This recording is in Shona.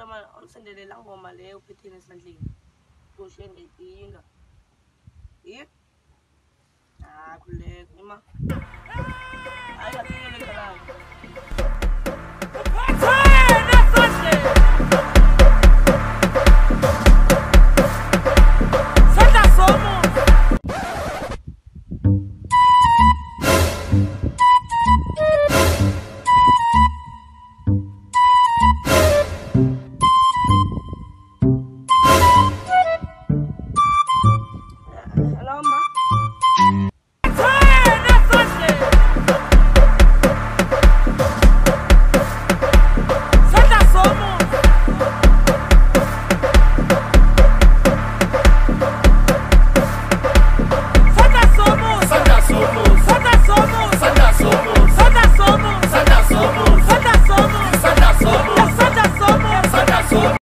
ngicela mani umsendele la ngoma leyo uphetheni esandleni kuhle ngenkinga yi hakhuleko ah, ima